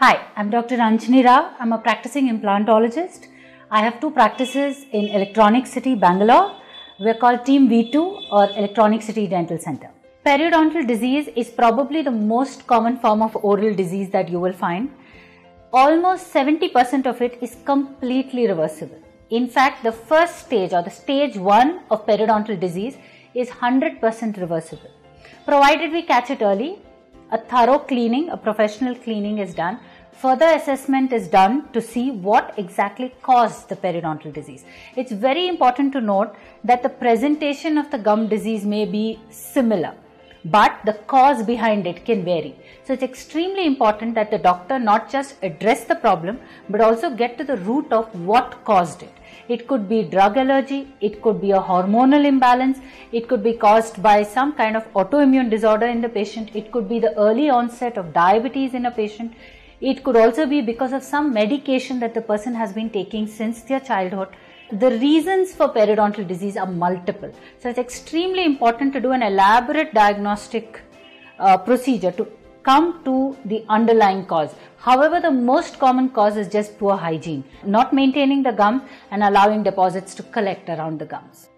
Hi, I'm Dr. Ranjani Rao. I'm a practicing implantologist. I have two practices in Electronic City, Bangalore. We're called Team V2 or Electronic City Dental Center. Periodontal disease is probably the most common form of oral disease that you will find. Almost 70% of it is completely reversible. In fact, the first stage or the stage 1 of periodontal disease is 100% reversible. Provided we catch it early, a thorough cleaning, a professional cleaning is done. Further assessment is done to see what exactly caused the periodontal disease. It's very important to note that the presentation of the gum disease may be similar, but the cause behind it can vary. So it's extremely important that the doctor not just address the problem, but also get to the root of what caused it. It could be drug allergy, it could be a hormonal imbalance, it could be caused by some kind of autoimmune disorder in the patient, it could be the early onset of diabetes in a patient, it could also be because of some medication that the person has been taking since their childhood. The reasons for periodontal disease are multiple. So it's extremely important to do an elaborate diagnostic uh, procedure to come to the underlying cause. However, the most common cause is just poor hygiene, not maintaining the gums and allowing deposits to collect around the gums.